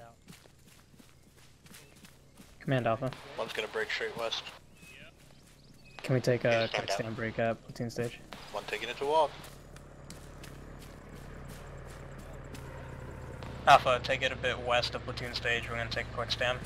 out. Command Alpha. One's gonna break straight west. Can we take a quick stand break up platoon stage? One taking it to walk. Alpha, take it a bit west of platoon stage. We're gonna take a quick stand.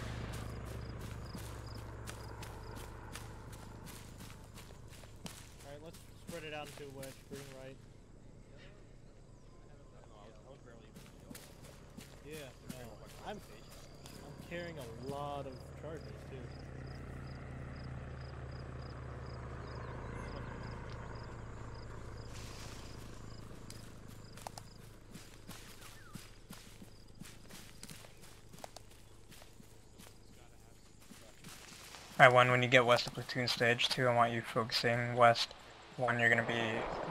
Alright, one, when you get west of platoon stage, two, I want you focusing west. One, you're gonna be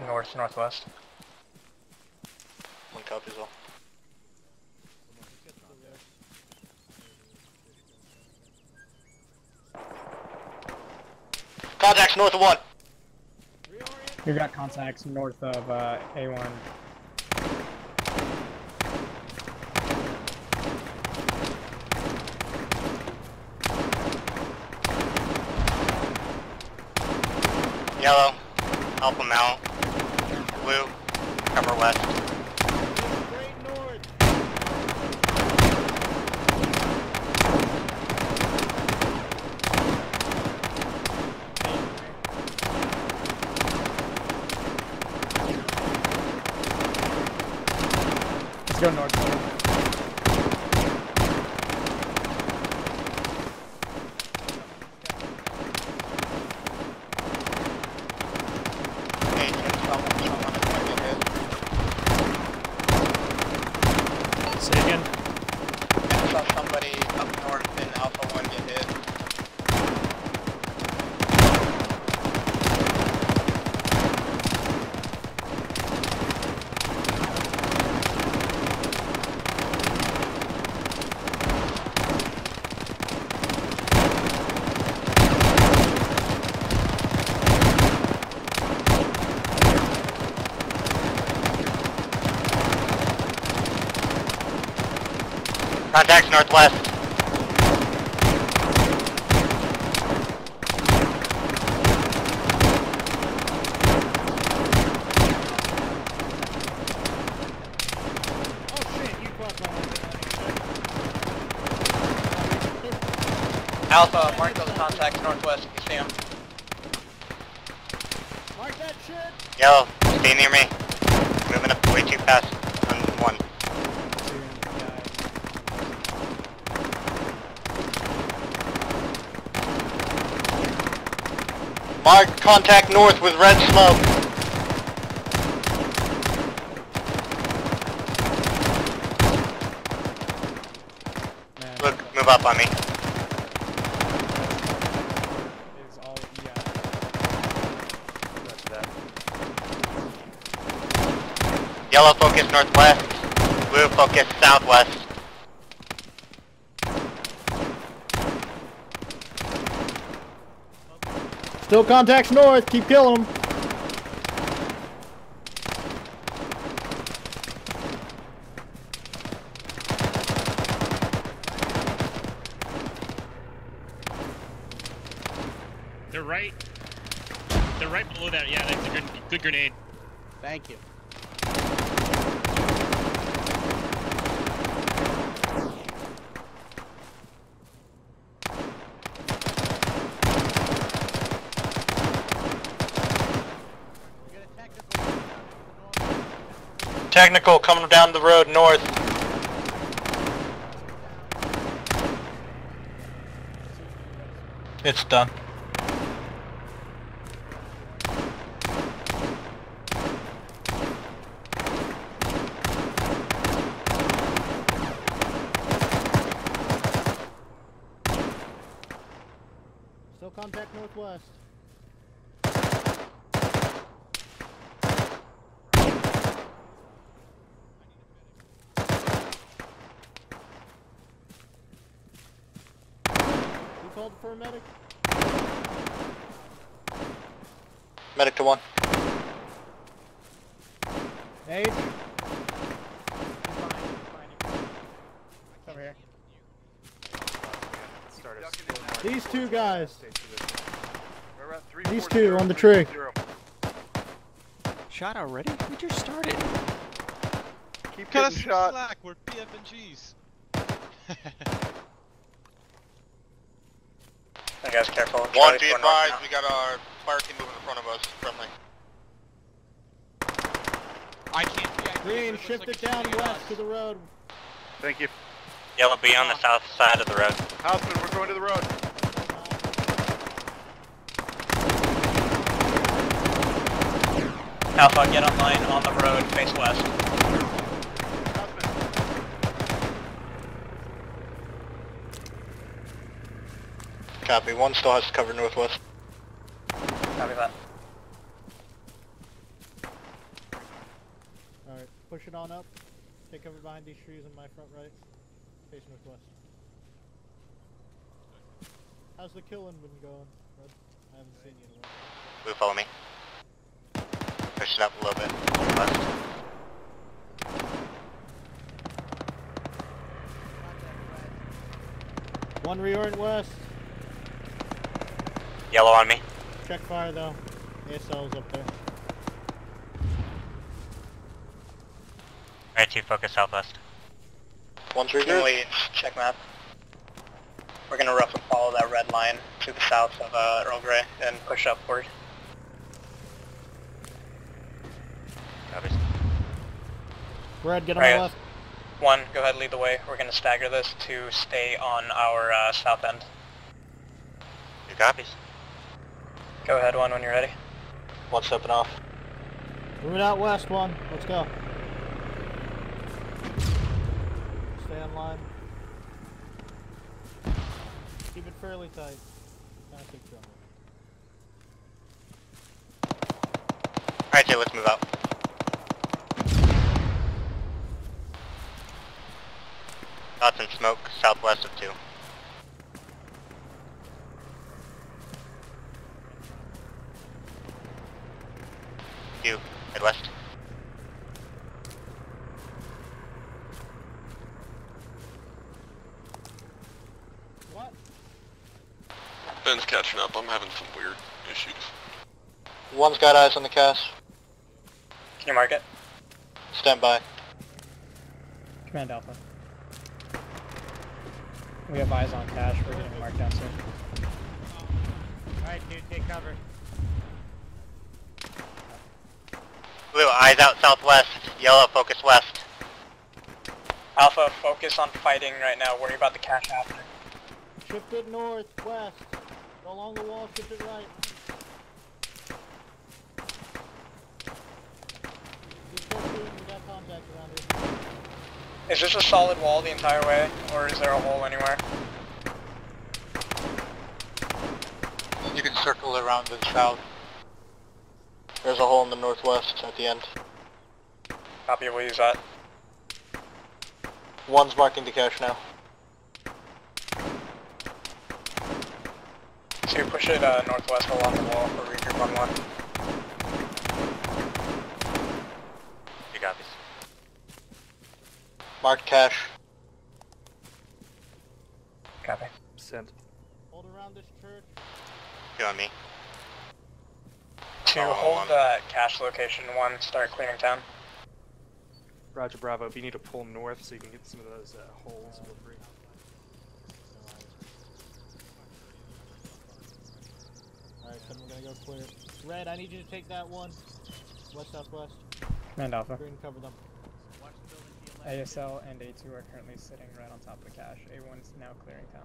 north northwest. One copy as well. Contacts north of one. You got contacts north of uh, A1. Yellow. Alpha Mount. Blue. Cover west. Great north! Let's go north. Hey, Jim, someone, someone is gonna get hit. Say again? I saw somebody up north in Alpha 1 get hit. Contacts northwest. Oh shit, you crossed my line. Alpha, mark those contacts northwest if you see them. Mark that shit! Yellow, stay near me. Moving up way too fast on one. Mark contact north with red smoke. Man, Look, move up on me. Yellow focus northwest. Blue focus southwest. Still contacts north, keep killing them. They're right. They're right below that. Yeah, that's a good, good grenade. Thank you. Technical coming down the road north. It's done. Still contact northwest. Who called for a medic? Medic to one. Age? Over here. Start a these two guys. Stage position. We're These four, two zero, on the tree. Shot already? We just started. Keep Cut getting us shot. slack. We're PFNGs. You guys careful. One, Charlie's be going north advised, we got our fire team moving in front of us, friendly. I can't see. I Green, shift like it down west us. to the road. Thank you. Yellow, be on the south side of the road. Houseman, we're going to the road. Alpha, get online on the road, face west. Copy, one still has to cover northwest. Copy that. Alright, push it on up. Take cover behind these trees on my front right. Face northwest. How's the killing been going, Red? I haven't seen you in a while. Will you follow me? Push it up a little bit. West. One reorient west. Yellow on me. Check fire though. ASL's up there. Alright, two focus southwest. One's reserved. lead, check map. We're gonna roughly follow that red line to the south of uh, Earl Grey and push upward. Copy. Red, get on Right. the left. One, go ahead, lead the way. We're gonna stagger this to stay on our uh, south end. Your copies. Go ahead, one, when you're ready. One stepping off. Moving out west, one. Let's go. Stay on line. Keep it fairly tight. Kinda take trouble. Alright, Jay, let's move out. Thoughts and smoke, southwest of 2. You, head west. What? Ben's catching up. I'm having some weird issues. One's got eyes on the cast. Can you mark it? Stand by. Command Alpha. We have eyes on cache. We're getting marked down soon. Alright, dude, take cover. Blue, eyes out southwest. Yellow, focus west. Alpha, focus on fighting right now. Worry about the cache after. Shift it north, west. Go along the wall, shift it right. Keep pushing, we got contact around here. Is this a solid wall the entire way, or is there a hole anywhere? You can circle around to the south. There's a hole in the northwest at the end. Copy, we'll use that. One's marking the cache now. Two, push it uh, northwest along the wall for regroup on one. You copies. Marked cache. Copy. Sent. Hold around this church. You on me. Two, Oh, hold one. the cache location. One, start clearing town. Roger, Bravo. If you need to pull north so you can get some of those uh, holes. Feel free. Alright, so we're gonna go clear. Red, I need you to take that one. West southwest. Command Alpha. Green, cover them. ASL and A2 are currently sitting right on top of the cache. A1's now clearing town.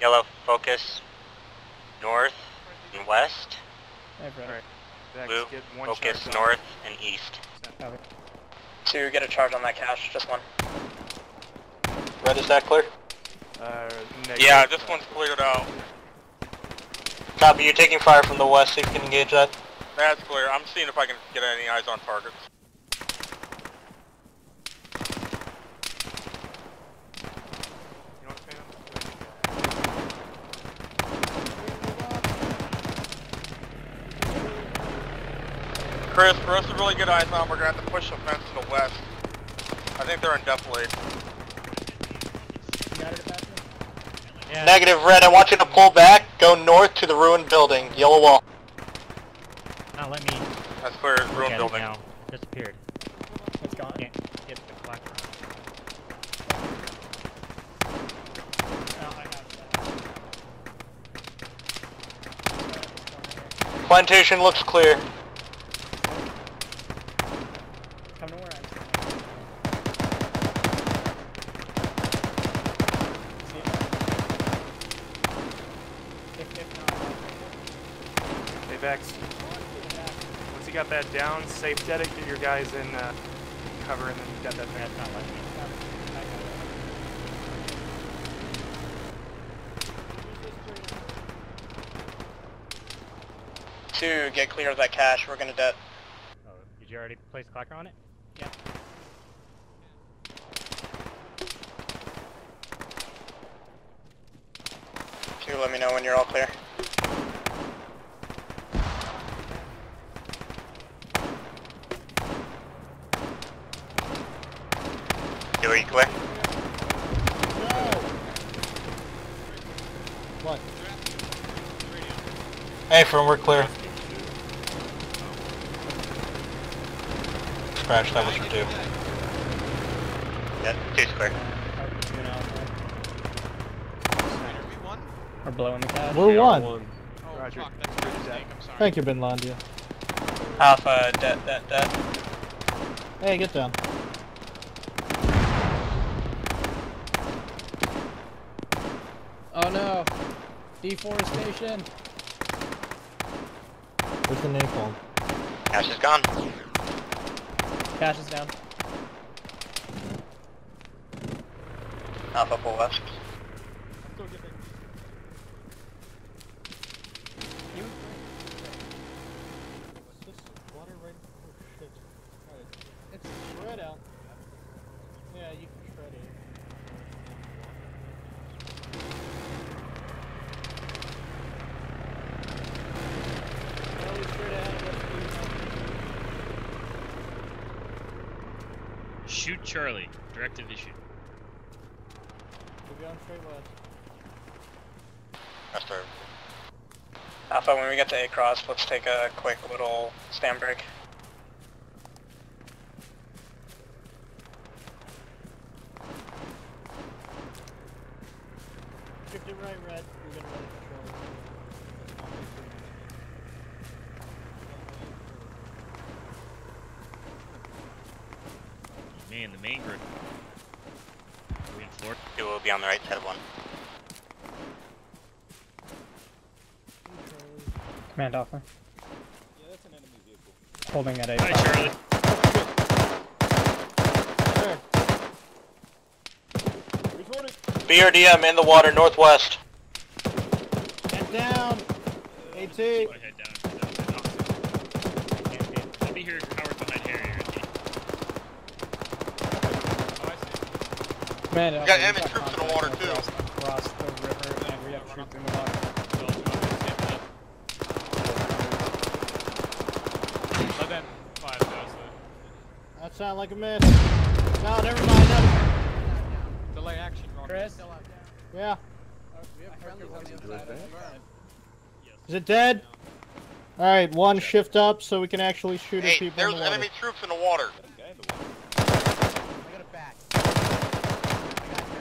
Yellow, focus north and west. Alright. Blue, one focus shot north and east. Copy. Two, get a charge on that cache. Just one. Red, is that clear? Uh, Yeah, this one's cleared out. Copy, you're taking fire from the west, so you can engage that. That's clear. I'm seeing if I can get any eyes on targets. You know what, fam? Chris, for us to really get eyes on, we're gonna have to push the fence to the west. I think they're in depth lead. You got it, Attachment? Yeah. Negative, Red. I want you to pull back. Go north to the ruined building. Yellow wall. Now let me That's clear, look ruined at building. it now. Disappeared. It's gone. Can't get the clock around. Oh, I got it. Plantation looks clear. Come to where I'm standing. See it? If, if not, I'll take it. Hey Vex, once you got that down, safe dead it, get your guys in uh, cover, and then you got that Yeah, thing. it's not letting me. Got it. I got it. Two, get clear of that cache. We're gonna debt. Oh, did you already place a clacker on it? Yeah. Two, let me know when you're all clear. Two, are you clear? What? Hey, we're clear. Scratch, that was for two. Yeah, two's clear. RPG and Alpha. We're blowing the cache. We're one. Roger. Thank you, Binlandia. Alpha, dead, dead, dead. Hey, get down. Oh no! Deforestation! Where's the napalm? Cache is gone. Cache is down. Alpha pull left. What's this? Water right? Oh shit. Alright. It's shred out. Yeah, you can shred it. Well, we shred out. Let's do Shoot Charlie. Directive to shoot. We'll be on straight west. Rest are Alpha, when we get to A cross, let's take a quick little stand break. Shift it right, red. We're gonna run it control. Man, the main group. Reinforced. Two will be on the right side of one. Command Alpha. Holding at A. Hi, Charlie. BRDM in the water northwest. Get down! AT! Go down. I'll be here, Howard, behind Harry. Command We got we've enemy troops in the water, too. Across, across the river, and we have troops in the water. That sounded like a miss. No, never mind. That Delay action. Chris? yeah. Is Is it dead? Alright, one shift up so we can actually shoot at Hey, people there's in the water. enemy troops in the water.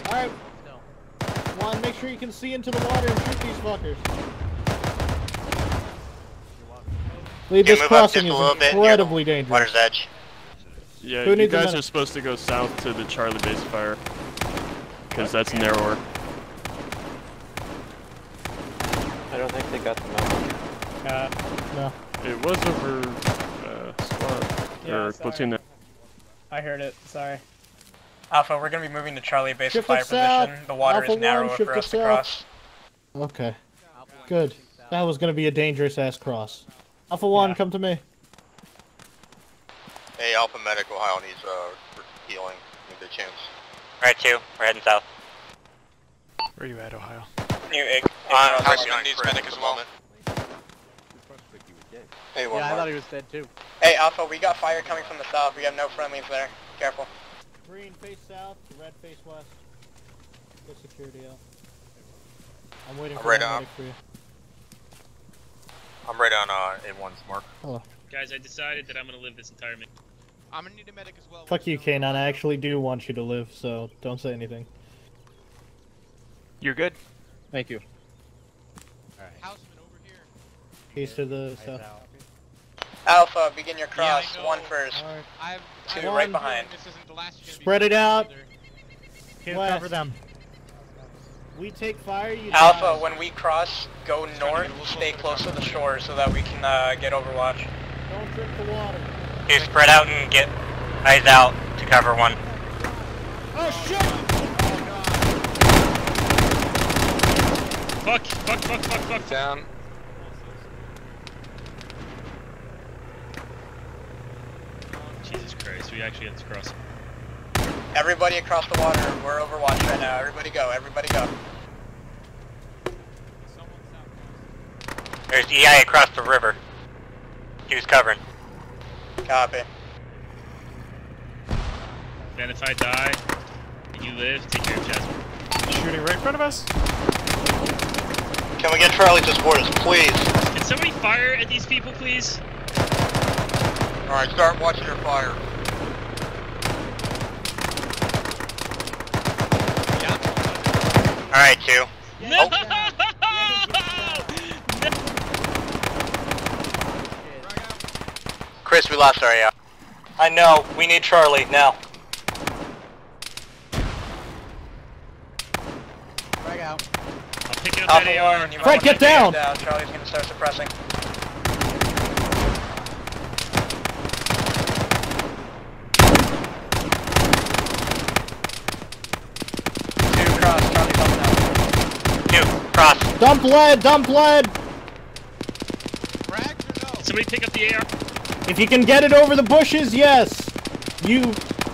Alright. One, make sure you can see into the water and shoot these fuckers. Lead You this crossing is incredibly dangerous. Water's edge. Yeah, Who you guys are supposed to go south to the Charlie base fire. Because that's narrower. I don't think they got the memo. Uh, No. It was over uh, squad. Yeah, or platoon. I heard it. Sorry. Alpha, we're gonna be moving to Charlie base Shift fire it south. position. The water Alpha is narrow one, for it us to cross. Okay. Good. That was gonna be a dangerous ass cross. Alpha 1, Yeah. come to me. Hey, Alpha Medic, Ohio needs uh, healing. Need a chance. Right, two. We're heading south. Where are you at, Ohio? New egg. Uh, House unit needs medic as well. Hey, one Yeah, I thought he was dead too. Hey, Alpha, we got fire coming from the south. We have no friendlies there. Careful. Green face south, red face west. Put security out. I'm waiting I'm for right the on. medic for you. I'm right on uh, A1's mark. Guys, I decided that I'm gonna live this entire mission. I'm gonna need a medic as well. Fuck you, Kanon. I actually do want you to live, so don't say anything. You're good. Thank you. Alright. Houseman over here. He's to the south. Alpha, begin your cross. know. One first. Alright. I've, Two I've right behind. This isn't the last you're gonna be Spread it out. either. Two, cover them. We take fire, you Alpha, die. when we cross, go north, stay close to the shore so that we can uh, get overwatch. Don't drink the water. You spread out and get eyes out to cover one. Oh shit! Oh god! Fuck, fuck, fuck, fuck, fuck. Down. Jesus Christ, we actually have to cross. Everybody across the water. We're overwatch right now. Everybody go. Everybody go. There's EI across the river. He was covering. Copy. Then if I die, and you live, take care of Jasmine. Shooting right in front of us. Can we get Charlie to support us, please? Can somebody fire at these people, please? Alright, start watching your fire. Alright, two. No! Chris, we lost our AI. I know, we need Charlie, now. Frag out. I'm picking up Alpha that AR. one, Fred, get down! down. Charlie's gonna start suppressing. Two cross, Charlie's helping out. Two, cross. Dump lead, dump lead! Frags or no? Somebody pick up the AR. If you can get it over the bushes, yes. You,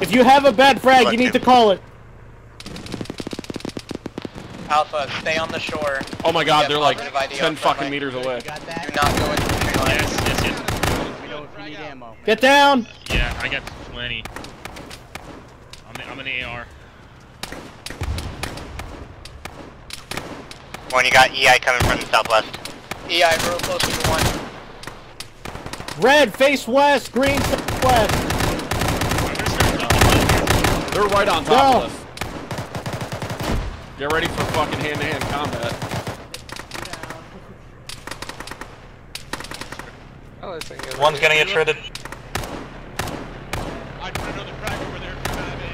if you have a bad frag, you need to call it. Alpha, stay on the shore. Oh my god, they're like 10 fucking friendly. meters away. Do not go into the tree line. Yes, yes, yes. Let know if you need ammo. Get down! Yeah, I got plenty. I'm, I'm an AR. One, you got EI coming from the southwest. EI, real close to one. Red, face west, green, southwest. I'm gonna start double. They're right on top Go. of us. Get ready for fucking hand-to-hand combat. Oh, I think it- One's gonna get shredded. I put another frag over there if you have it.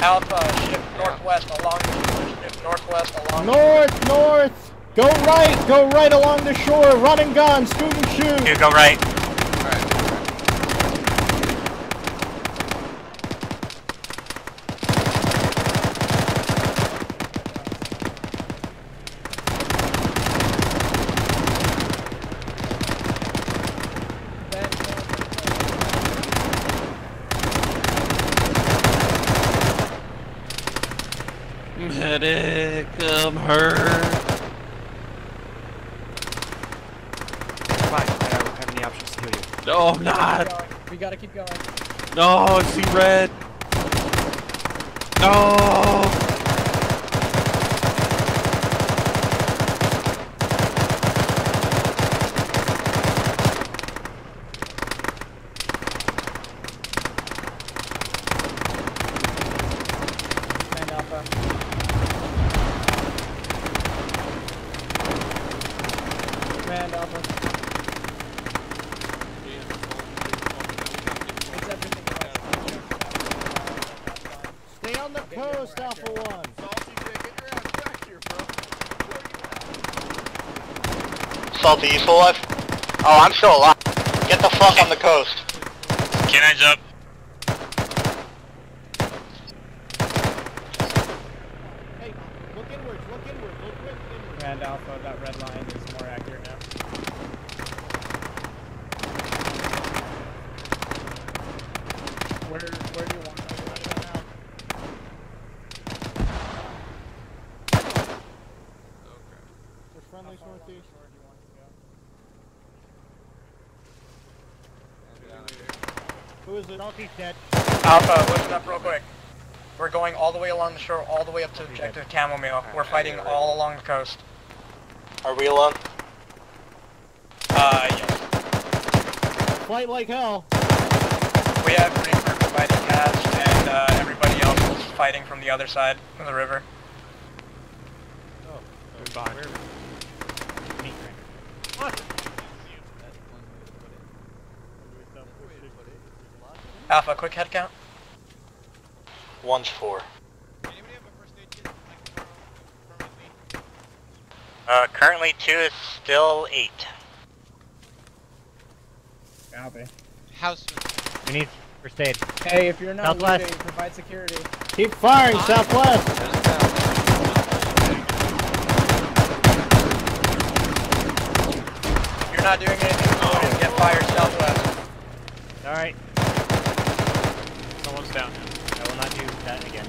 Alpha, shift northwest along the shore. Shift northwest along North, north! Go right, go right along the shore, run and gun, student shoot! Two, go right. Medic, um, I'm hurt. Fine, I don't have any options to heal you. No, I'm not. We gotta keep going. No, I see red. No. Command Alpha. Command Alpha. It's everything else. Stay on the coast, Alpha 1. You still alive? Oh, I'm still alive. Get the fuck on the coast. Can I Hey, look inwards, look inwards, look inwards. Command Alpha, that red line is more accurate now. Where, where do you want us to run now? There's friendlies Salty's dead. Alpha, listen up real quick. We're going all the way along the shore, all the way up to objective chamomile. We're fighting all along the coast. Are we alone? Uh, yes. Fight like hell. We have Reaper providing CAS, and uh, everybody else is fighting from the other side of the river. Quick head count. One's four. Uh, currently two is still eight. Copy. House. We need first aid. Hey, if you're not Southwest. looting, provide security. Keep firing, southwest. If you're not doing anything, looting, get fire southwest. Alright, Someone's down. I will not do that again.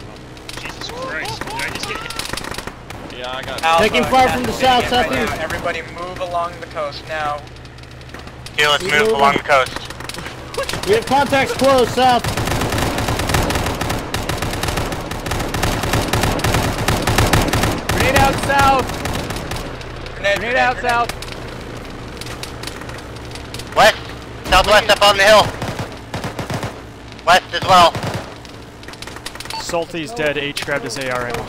Jesus Christ. Did I just get hit? Yeah, I got Alpha, Taking fire from the is south, taken right Everybody move along the coast now. Two, let's Keep move along the coast. We have contacts close, south. Grenade out south. Grenade, Grenade out south. West, southwest up on the hill. West as well. Salty's dead. H grabbed his AR ammo.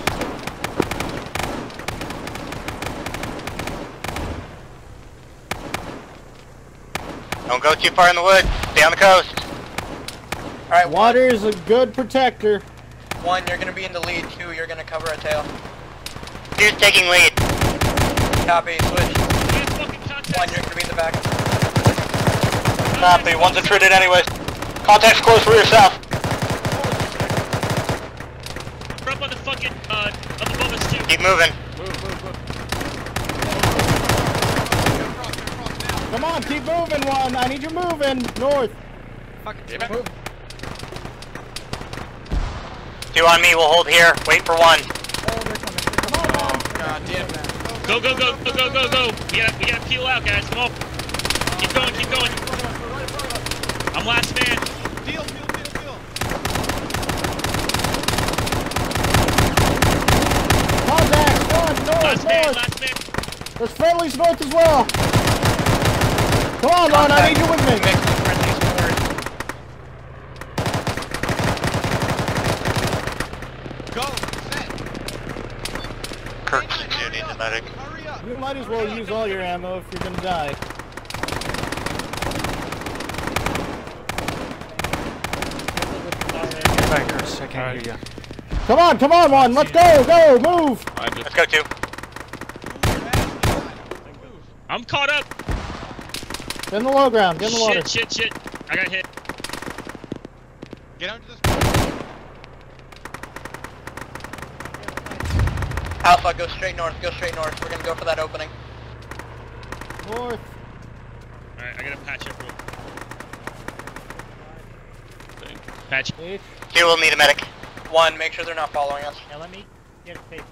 Don't go too far in the woods. Stay on the coast. Alright, Water is a good protector. one, you're gonna be in the lead. Two, you're gonna cover a tail. Two's taking lead. Copy, switch. One, you're gonna be in the back. Copy. One's intruded anyways. Contacts close rear south. We're up on the fucking, uh, up above us too. Keep moving. Come on, keep moving, one. I need you moving north. Fucking Two on me. We'll hold here. Wait for one. Oh, they're coming. They're coming. Oh, God damn it. Go, go, go, go, go, go, go. We gotta, we gotta peel out, guys. Come on. Keep going, keep going. I'm last man. Deal, deal, deal, deal. Contact, one, north, Last man, north. last man. There's friendlies north as well. Come on, Lon, I need you with me. Mix the friendlies forward. Go. Set. Kirk's you need the medic. Hurry up. You might as well use all your ammo if you're gonna die. Fine, Chris. I can't hear you. Come on, come on, one. Let's go, go, move. I just Let's go two. I'm caught up. Get in the low ground. Get in the water. Shit, shit, shit. I got hit. Get under this. Alpha, go straight north, go straight north. We're gonna go for that opening. North. Alright, I gotta patch up real Patch. H. Two will need a medic. One, make sure they're not following us. Now let me get a tape.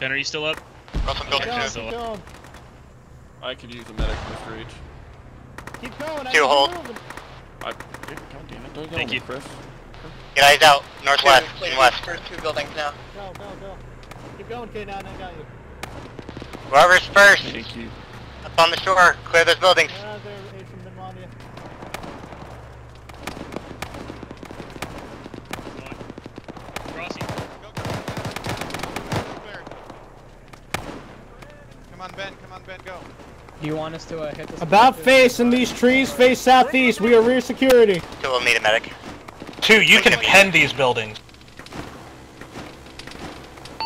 Ben, are you still up? Russell Keep building going, two. Keep going. I could use a medic, Mr. H. Keep going. Two need hold. I. God damn it! Don't Thank you. Chris. Get eyes out. Northwest Two, and west. First two buildings now. Go, go, go. Keep going, K9. I got you. Whoever's first. Thank you. Up on the shore. Clear those buildings. Ah. Come on, Ben. Come on, Ben. Go. Do you want us to uh, hit this? About objective? face in these trees, face southeast. We are rear security. Two will need a medic. Two, you can pen these buildings.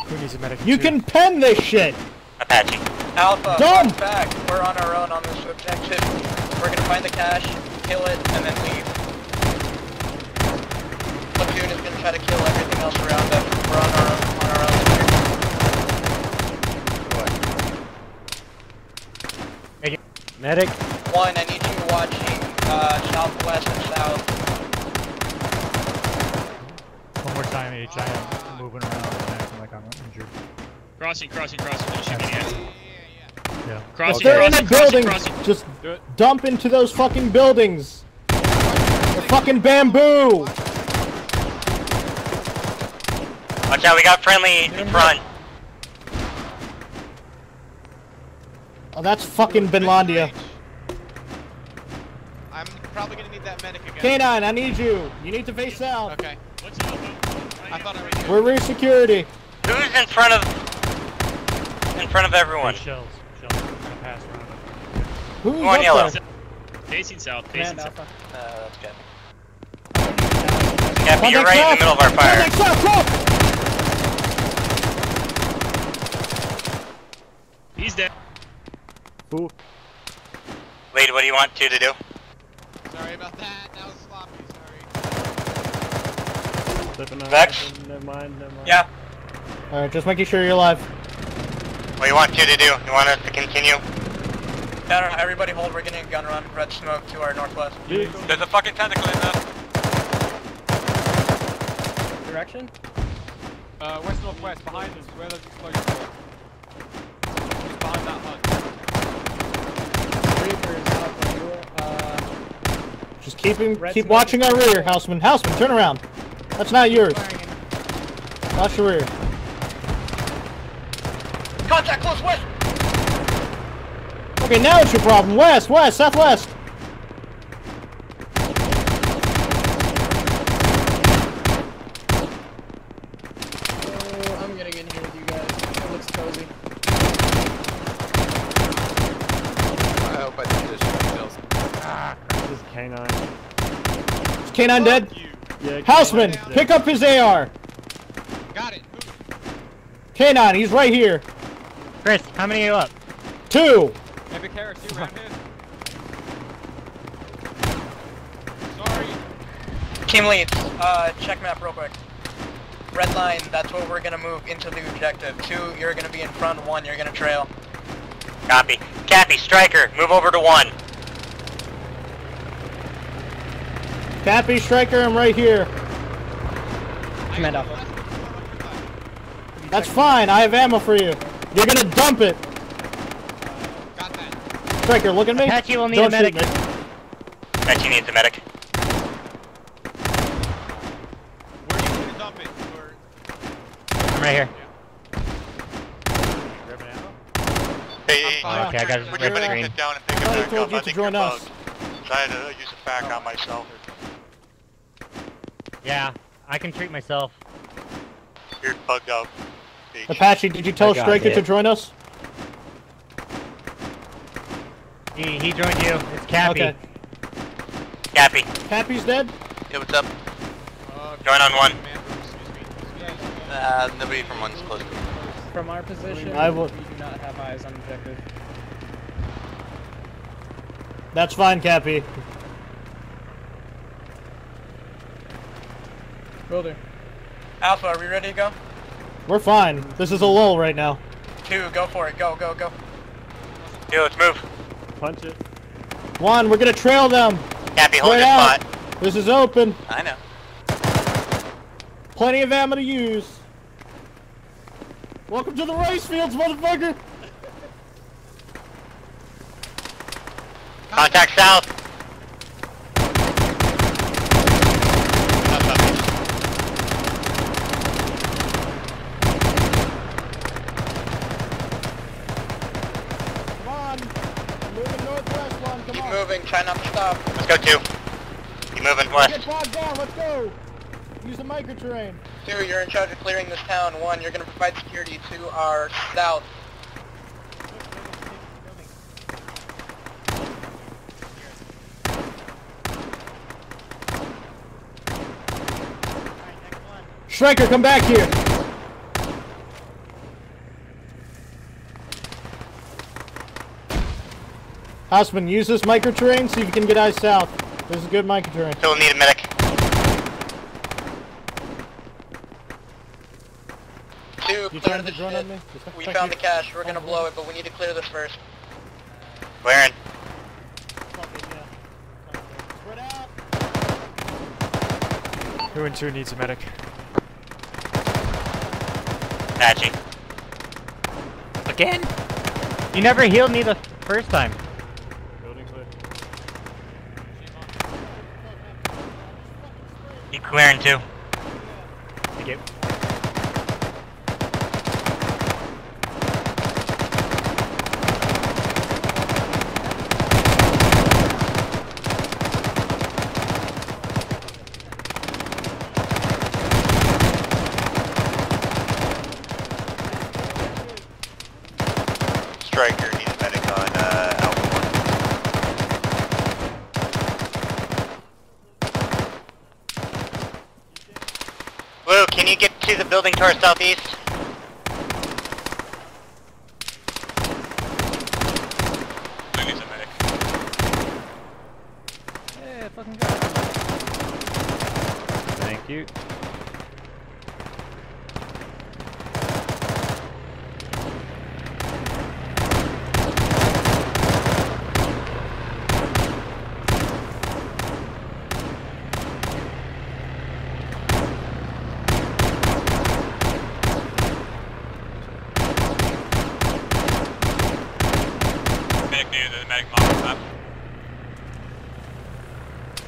Who needs a medic? You too? can pen this shit. Apache. Alpha, Done! march back. We're on our own on this objective. We're gonna find the cache, kill it, and then leave. Platoon is gonna try to kill everything else around us. We're on our. On our own. Medic. One, I need you watching uh, southwest and south. One more time, H. I am moving around and acting like I'm injured. Crossing, crossing, crossing. Don't shoot me yet. Yeah. Crossing, If they're in crossing, a crossing, building, crossing. just dump into those fucking buildings. They're fucking bamboo! Watch out, we got friendly in front. Oh, that's fucking Binlandia. I'm probably gonna need that medic again. Canine, I need you. You need to face south. Okay. What's I thought I was We're rear security. Who's in front of... in front of everyone? Shells. Shells. Pass around. Who's Go on up yellow. there? Facing south, facing Command south. Alpha. Uh, that's good. Cappy, you're right in the middle of our fire. Contact south, south! He's dead. Who? Wade, what do you want two to do? Sorry about that. That was sloppy. Sorry. Slipping out. Vex? Never mind, never mind. Yeah. Alright, just making sure you're alive. What do you want two to do? You want us to continue? Counter, everybody hold, we're getting a gun run. Red smoke to our northwest. There's a fucking tentacle in there. Direction? Uh, west northwest, behind us, where the explosion was. Behind that hut. Reaper is out for fuel. Uh, Just keep him, Red keep watching our rear, Houseman. Houseman, turn around. That's not yours. firing. Watch your rear. Contact close west! Okay, now it's your problem. West, west, southwest. Oh, I'm getting in here with you guys. It looks cozy. I hope I did this shells. This is canine. Is dead? Yeah, Houseman, canine's pick up his AR. Got it. Move. Canine, he's right here. Chris, how many are you up? Two. Epic Harris, you around here? Sorry. Team leads, uh, check map real quick. Red line, that's where we're gonna move into the objective. Two, you're gonna be in front. One, you're gonna trail. Copy. Cappy, Striker, move over to one. Cappy, Striker, I'm right here. Command Alpha. That's fine. I have ammo for you. You're gonna dump it. Got that. Striker, look at me. Apache will need Don't a medic. me. Bet you need a medic. Where are you gonna dump it? Or... I'm right here. Hey, hey, I'm Okay, I got his would you red better screen. down and pick I it thought told you to join us. I had to use a FAK on myself. Yeah, I can treat myself. You're bugged out. H. Apache, did you tell I Striker hit. to join us? He, he joined you. It's Cappy. Okay. Cappy, Cappy's dead? Yeah, what's up? Uh, join on one. command room, excuse me. Uh, nobody from one's close. From our position, I will- we do not have eyes on objective. That's fine, Cappy. Will do. Alpha, are we ready to go? We're fine. This is a lull right now. Two, go for it. Go, go, go. Yo, let's move. Punch it. One, we're gonna trail them. Cappy, hold Right your out. spot. This is open. I know. Plenty of ammo to use. Welcome to the race fields, motherfucker. Contact south. Come on. Moving northwest, one. Come Keep on. moving. Try not to stop. Let's go two. Keep moving west. Get bogged down. Let's go. Use the microterrain. Two, you're in charge of clearing this town. One, you're gonna provide security to our south. Striker, come back here. Houseman, use this microterrain, see if you can get eyes south. This is good microterrain. Still need a medic. Two, You clear trying to the drone shit. on me? We check found the cache. We're gonna blow it, but we need to clear this first. Where in? Spread. Who and two needs a medic? Apache. Again? You never healed me the first time. Building clear. Clearing too? Thank you. Striker, he's medic on uh, Alpha 1. Blue, can you get to the building to our southeast? Who needs a medic? Yeah, fucking go. Thank you. Medic needed the medic model map.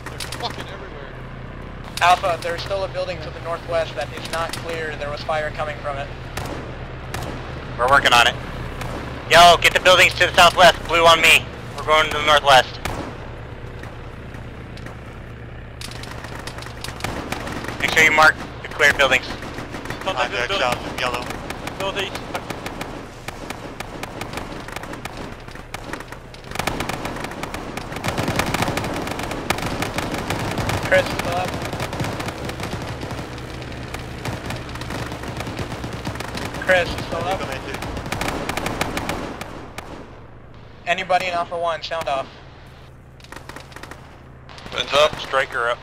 They're fucking everywhere. Alpha, there's still a building to the northwest that is not clear. There was fire coming from it. We're working on it. Yo, get the buildings to the southwest. Blue on me. We're going to the northwest. Make sure you mark the clear buildings. Contact Contact building. yellow. Northeast. Chris, still up. Chris, still up. Anybody in Alpha 1, sound off. Vents up. Striker up.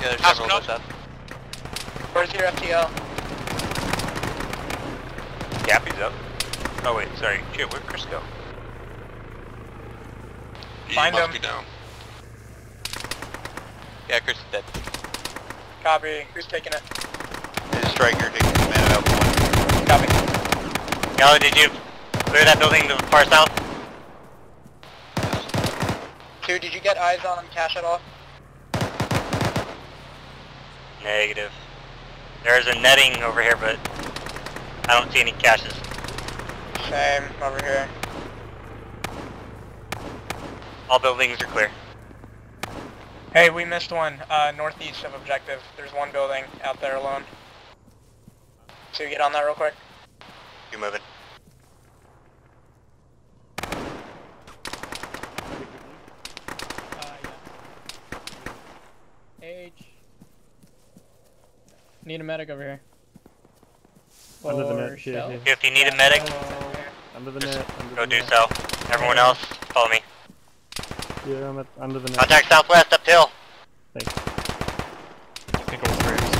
Yeah, there's House several up. of us Where's your FTL? Cappy's up. Oh wait, sorry. Shit, where'd Chris go? He Find must him. be down. Yeah, Chris is dead. Copy. Who's taking it? This Striker taking command of Alpha 1. Yellow, did you clear that building to the far south? Two, did you get eyes on Cache at all? Negative. There's a netting over here, but I don't see any caches. Same, over here. All buildings are clear. Hey, we missed one, uh, northeast of objective. There's one building out there alone. So you get on that real quick? You moving? Uh. H. Need a medic over here. Under the net, yeah, yeah. If you need a medic, Under the net. Under go the do net. so. Everyone else, follow me. Yeah, I'm at, under the net. Contact southwest up hill. Thanks. I think all three of us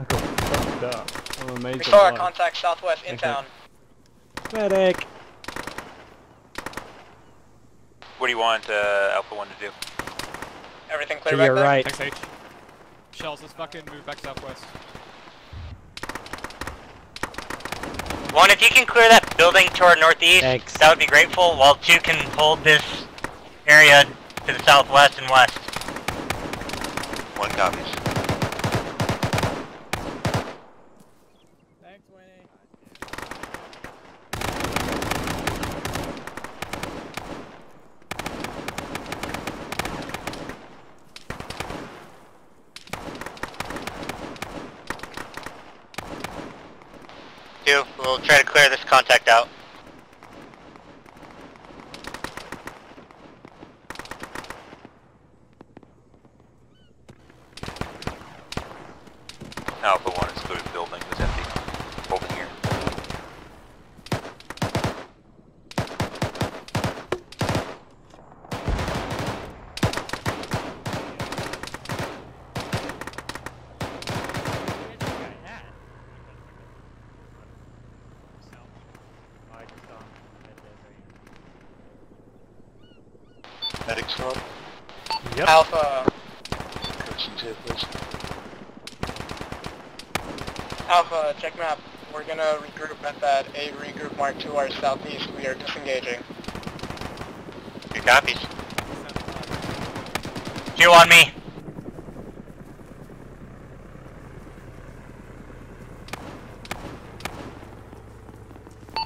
I got fucked up. I'm amazed. We saw our contact southwest in Okay. town. Medic. What do you want uh, Alpha 1 to do? Everything clear To back your there? right. Thanks, H. Shells, let's fucking move back southwest. One, if you can clear that building to our northeast, Thanks. that would be grateful, while two can hold this area to the southwest and west. One copies. 2. We'll try to clear this contact out. Map. We're gonna regroup at that A regroup mark to our southeast. We are disengaging. Two copies. Two on me.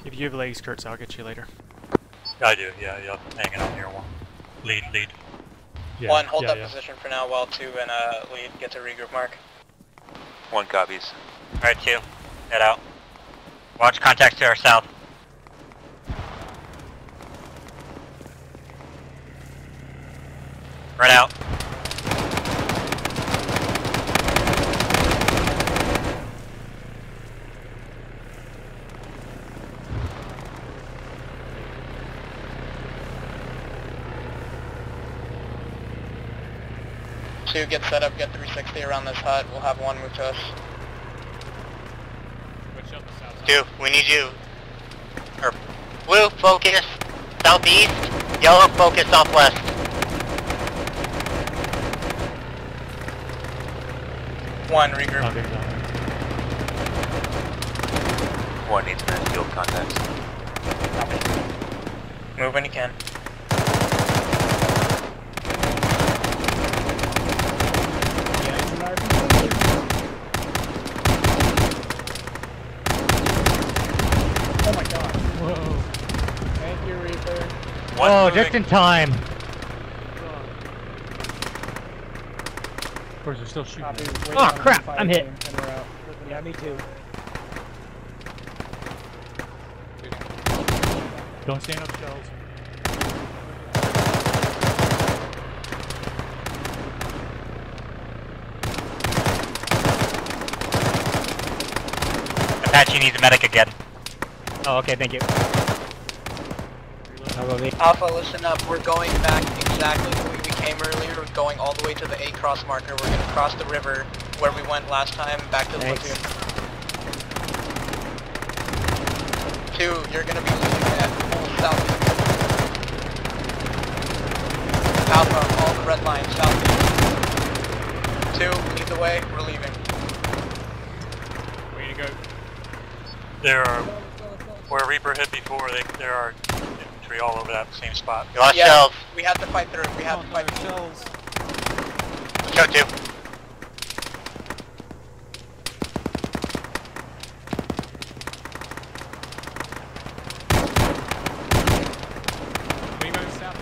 If you have legs, Kurtz, I'll get you later. I do, yeah, yeah, hanging on here one. Lead, lead. one, hold that position for now while two and uh, lead get to regroup mark. One copies. Alright, two. Head out. Watch contacts to our south. Right out. Two, get set up, get 360 around this hut. We'll have one to us. Two, we need you. Or blue, focus southeast. Yellow, focus southwest. One, regroup. One needs to field contacts. Move when you can. Oh my god. Whoa. Thank you, Reaper. Oh, just in time. Of course, they're still shooting. Copy, Oh, crap, I'm hit. team, and we're out. Yeah, me too. Don't stand up shells. Apache needs a medic again. Oh, okay, thank you. How me? Alpha, listen up. We're going back exactly the way we came earlier. We're going all the way to the A cross marker. We're gonna cross the river where we went last time, back to the Thanks. lagoon. Two, you're gonna be leaving at full south. Alpha, all the red lines, southeast. Two, lead the way. We're leaving. Way to go. There are, where Reaper hit before, they, there are infantry all over that same spot. You lost Yeah. shells. We have to fight through. We have to fight through. Shells. Show two. Remo South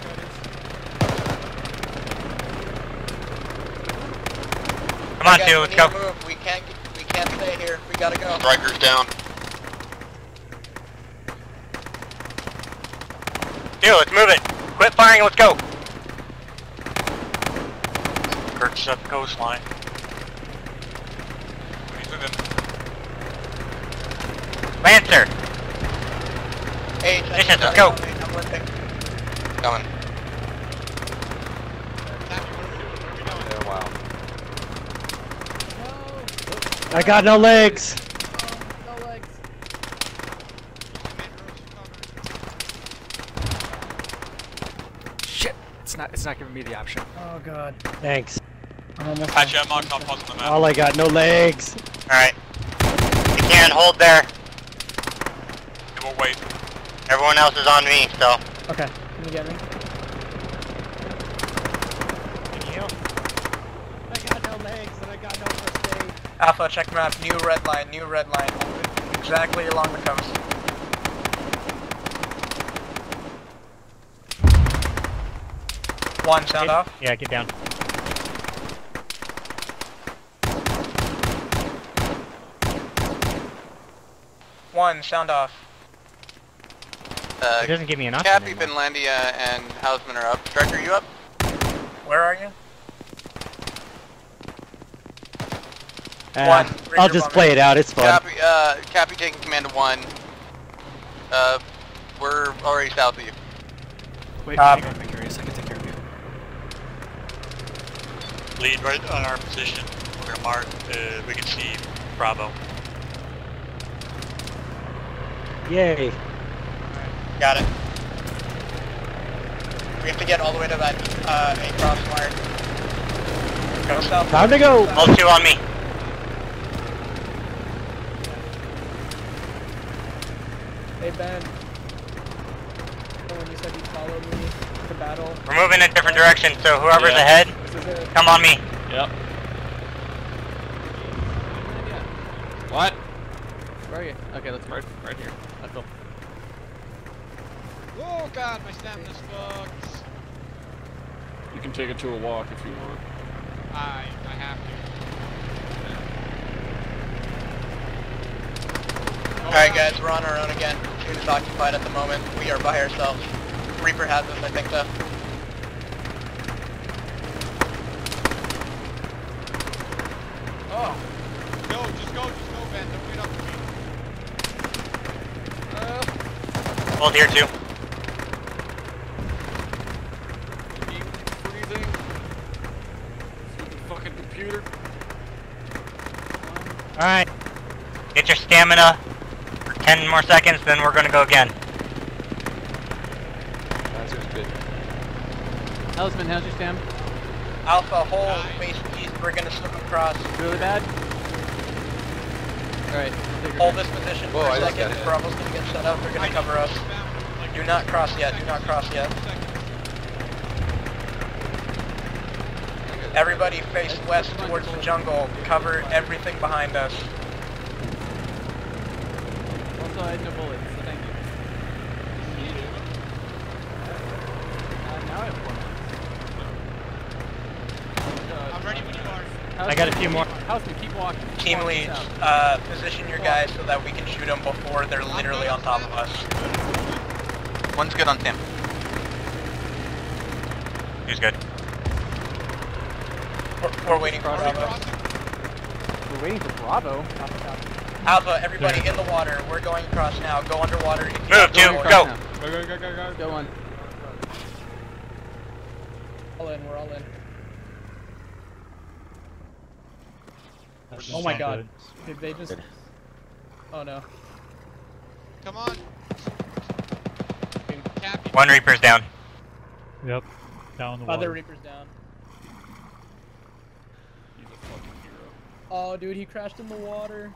Come on, Guys, two, we let's go. Move. We can't. We can't stay here. We gotta go. Strikers down. Two, let's move it. Quit firing, let's go. Kurt's at the coastline. Lancer, Hey, Mission, let's go. I'm. Coming. I got no legs. It's not. It's not giving me the option. Oh god. Thanks. I'm almost Apache, I'm marked on positive map. All I got, no legs. Alright. You can hold there. And we'll wait. Everyone else is on me, so. Okay, can you get me? Can you? I got no legs and I got no first aid. Alpha, check map. New red line. New red line. Exactly along the coast. One, sound off. Yeah, get down. One, sound off. Uh, It doesn't give me an option Cappy. Finlandia, and Hausman are up. Striker, you up? Where are you? Uh, One, I'll just on play it out. It's fun. Cappy, uh, Cappy taking command of one. Uh, we're already south of you. Wait, Um, hang on, I'm curious. I can take care of you. Lead right on our position. We're gonna mark, uh, we can see Bravo. Yay. Got it. We have to get all the way to that uh, A cross mark. Go south. Time to go. All two on me. Hey Ben. So when you said you'd follow me to battle. We're moving in a different direction, so whoever's Yeah. ahead, This is Come on me. Yep. What? Where are you? Okay, let's right, right here. Let's go. Oh god, my stamina's fucked. You can take it to a walk if you want. I I have to. Alright guys, we're on our own again. Tune is occupied at the moment. We are by ourselves. Reaper has us, I think though. Oh. Go, just go, just go, Ben. Don't wait up for me. Hold here too. Freezing. Fucking computer. Alright. Get your stamina for 10 more seconds, then we're gonna go again. That's just good. Houseman, how's your stam? Alpha, hold, face east, we're gonna slip across. Really bad? Alright. Hold this position Whoa, for I a just second. got hit. Bravo's gonna get set up, they're gonna cover us. Do not cross yet, do not cross yet. Everybody face west towards the jungle. Cover everything behind us. Also, I had no bullets, so thank you. Uh, now I have four I'm ready when you are. I got a few more. Houseman, keep walking. Keep Team walking leads, uh, position your guys so that we can shoot them before they're literally on top of us. One's good on Tim. Who's good? We're, we're waiting for Bravo. We're waiting for Bravo. Alpha, everybody in the water. We're going across now. Go underwater. If you Move, have two, no- go. Go, go, go, go, go. Go on. All in, we're all in. Oh my god. Did they just... Oh no. Come on. Cappy. One Reaper's down. Yep. Down the Other water. Reaper's down. Oh dude, he crashed in the water.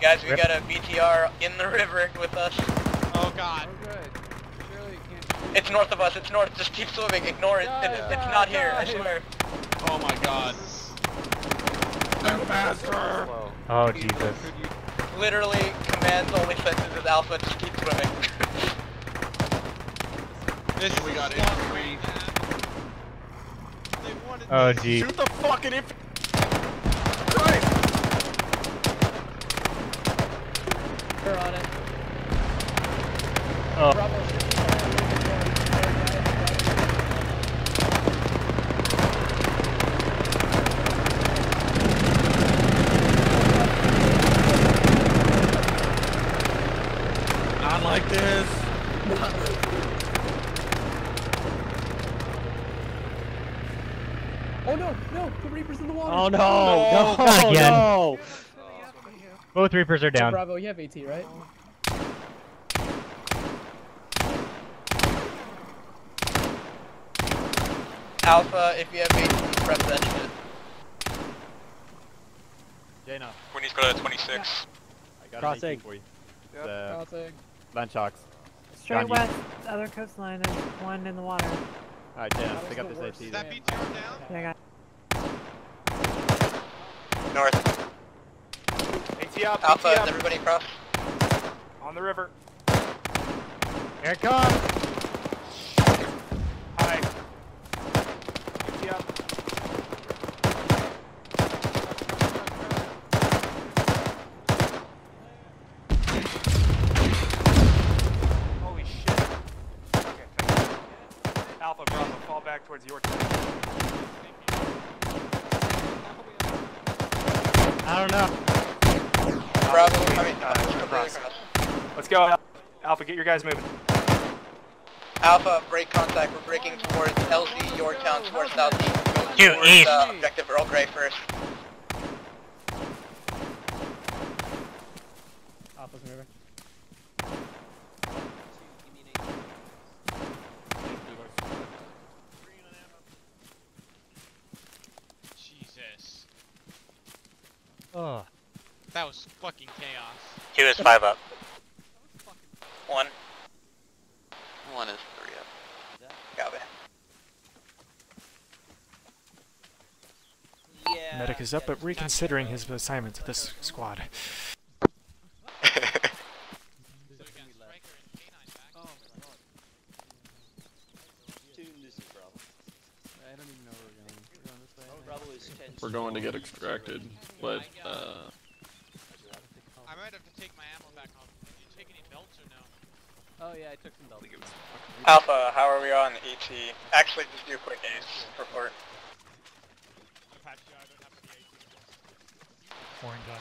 Guys, we got a BTR in the river with us. Oh god. Oh, it's north of us. It's north. Just keep swimming. Ignore it. It's, it's not here. I swear. Oh my god. faster. Oh, Jesus. Literally, command's only sentence is alpha. Just keep swimming. This we got it. Oh, gee. Shoot the fucking inf- We're on it. Oh. Bravo. Not like this. Oh no, no, the Reaper's in the water. Oh, no. No, No, not again. no. Both Reapers are Hey, down. Bravo, you have AT, right? Alpha, if you have AT, press that shit. Jaina, When he's got a 26. I got Cross an egg. 18 for you. Yep. The Cross egg. Lanchox. Straight Gandhi. west, other coastline, there's one in the water. Alright, Jaina, pick up this worst AT. That then. BTR down? Yeah, I got North. AT up, Alpha, AT is up. everybody across? On the river. Here it comes. Hi. AT up. Holy shit. Okay, thank you. Alpha, Bravo, fall back towards your team. I don't know. Bravo, I mean, uh, completely across. Let's go, Al- Alpha, get your guys moving. Alpha, break contact. We're breaking towards LZ, Yorktown, towards southeast. Go towards, east. Uh, objective Earl Grey first. Alpha's moving. Jesus. Oh. That was fucking chaos. Two is five up. One. Medic is up, but reconsidering his assignment to this squad. I don't even know where we're going. We're going this way. Bravo is 10 We're going to get extracted, but uh, I might have to take my ammo back home. Did you take any belts or no? Oh yeah, I took some belts. Alpha, how are we on AT? Actually, just do a quick ace report. Orange on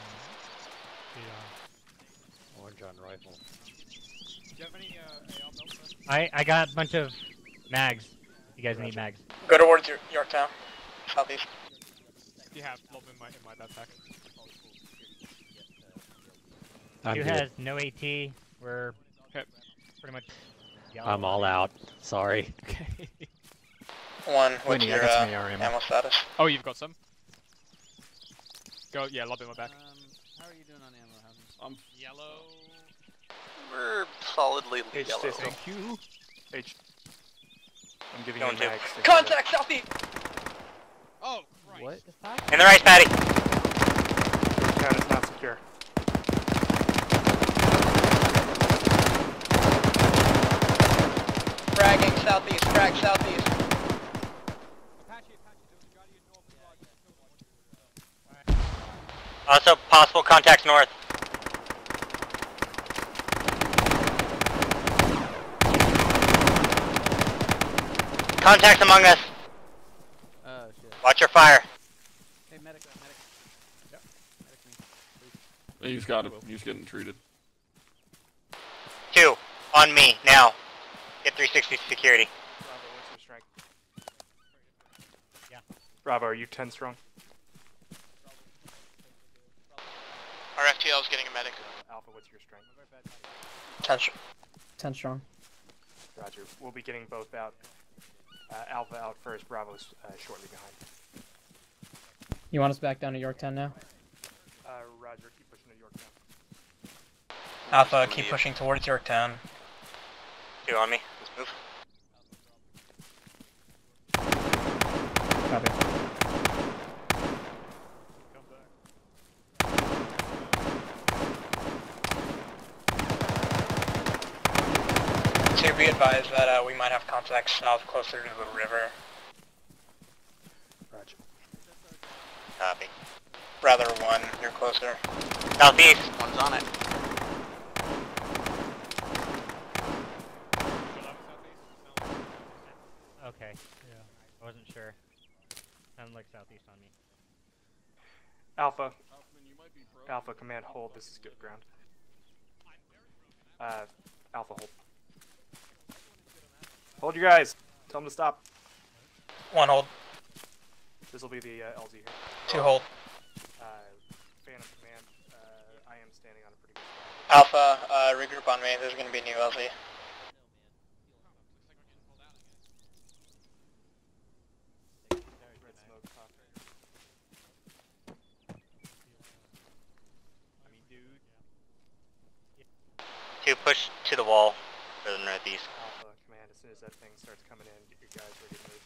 the uh, Orange on rifle. Do you have any uh, AR belts? sir? I I got a bunch of mags. You guys need mags. Go towards York- Yorktown, southeast. You have lob in my in my backpack. I'm Who has no AT? We're pretty much. yellow. I'm all out. Sorry. Okay. One, what's Winnie, I your got uh, some AR ammo. ammo status? Oh, you've got some. Go, yeah, lob in my back. Um, how are you doing on ammo? How's I'm Yellow. We're solidly H yellow. stay still. you. H. I'm giving Going you to. mags. Contact southeast! Oh, Christ. What? In the right, Patty. Town is not secure. Fragging southeast, frag southeast. Also, possible contacts north. Contacts among us. Oh shit. Watch your fire. Hey medic, uh, medic. Yep. Medic me. please. he's got it. He's getting treated. Two. On me, now. Get 360 security. Bravo, what's your strength? Yeah. Bravo, are you 10 strong? Our FTL is getting a medic. Alpha, what's your strength? Ten, str- 10 strong. Roger. We'll be getting both out. Uh, Alpha out first, Bravo's uh, shortly behind. You want us back down to Yorktown now? Uh, Roger, keep pushing to Yorktown. Alpha, keep pushing towards Yorktown. Two on me. Let's move. Copy. To be advised that uh, we might have contacts south closer to the river. Roger. Copy. Rather one, you're closer. Southeast. One's on it. Okay. Yeah. I wasn't sure. Sounded like southeast on me. Alpha. Alpha, command hold. This is good ground. Uh, Alpha hold. Hold your guys. Tell them to stop. One hold, This will be the uh, LZ here. two hold. Uh, Phantom command. Uh, I am standing on a pretty good ground. Alpha, uh, regroup on me. There's gonna be a new LZ. Red smoke, copy. Two, push to the wall for the northeast. Alpha command. As soon as that thing starts coming in, get your guys ready to move.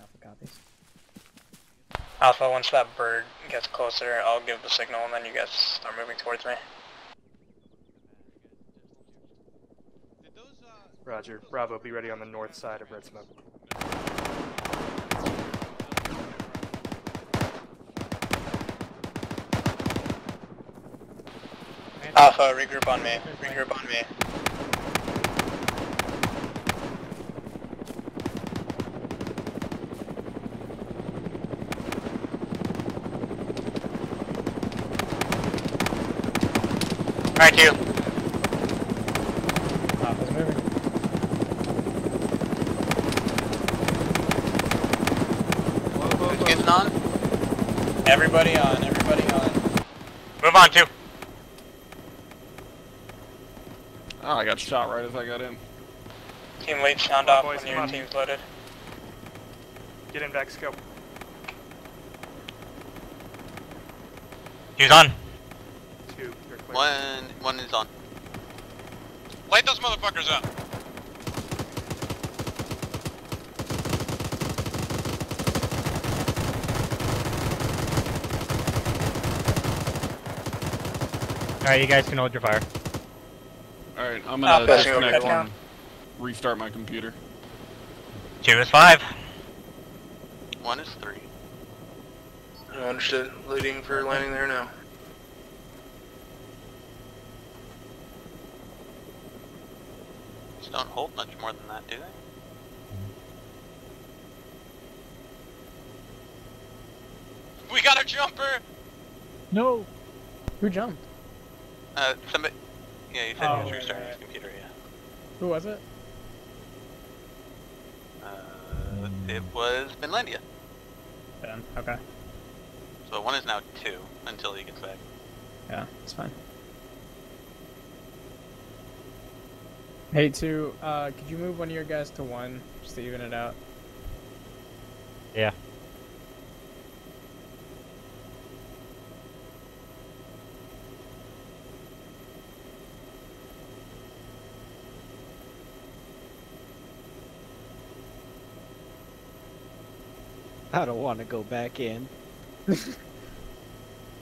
Alpha copies. Alpha, once that bird gets closer, I'll give the signal and then you guys start moving towards me. Roger. Bravo, be ready on the north side of Red Smoke. Alpha, regroup on me. Regroup on me. Alright, two. Alpha's moving. Who's getting on? Everybody on, everybody on. Move on, two. Oh, I got shot right as I got in. Team lead, sound off boys, when your on. team's loaded. Get in, back scope. He's on. One, one is on. Light those motherfuckers up. Alright, you guys can hold your fire. Alright, I'm gonna disconnect and restart my computer. Two is five. One is three. Understood. Leading for landing there now. Don't hold much more than that, do they? We got a jumper! No. Who jumped? Uh, somebody. Yeah, you said Oh, he was restarting yeah. his computer, yeah. Who was it? Uh, it was Finlandia. Ben. Okay. So one is now two until he gets back. Yeah, it's fine. Hey, two. Uh, could you move one of your guys to one just to even it out? Yeah. I don't want to go back in.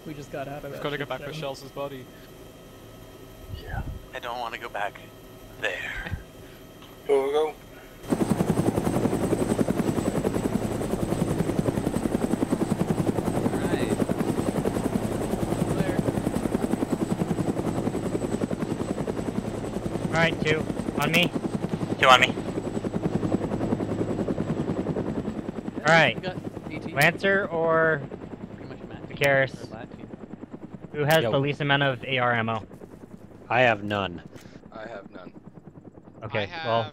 We just got out of We've got to go back for show. Shells' body. Yeah. I don't want to go back there. Go, go, go. Alright, two. On me. Two on me. Alright. Lancer or Vicaris? Who has Yo. the least amount of AR ammo? I have none. I have. Okay, I have, well,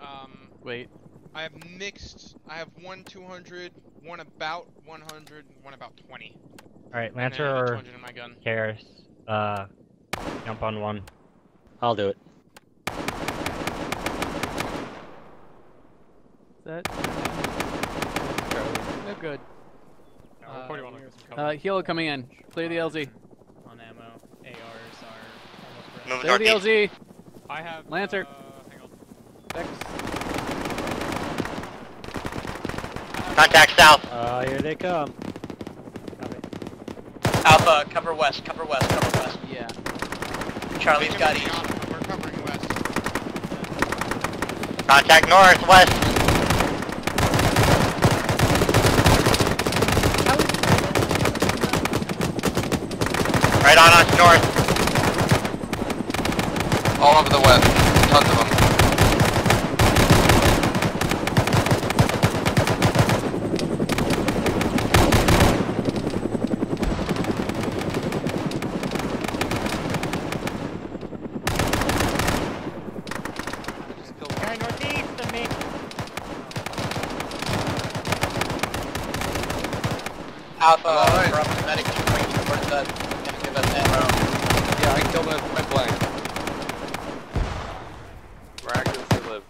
um, Wait. I have mixed. I have one 200, one about 100, one about 20. alright, Lancer then I have or 200 in my gun. Vicaris? Uh, jump on one. I'll do it. That. They're good. Uh, Uh, we have some cover. uh, healer coming in. Clear the LZ. On ammo. ARs are almost ready. Clear the. LZ. I have. Lancer. Uh, hang Contact south. Uh, here they come. Alpha, cover west, cover west, cover west. Yeah. Charlie's got east. We're covering west. Contact northwest. Right on us north. All over the west. Tons of them. Guy northeast of me. Alpha, from medic going towards us, gonna give us ammo. Yeah, I killed a my blank. Miraculously live.